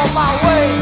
on my way.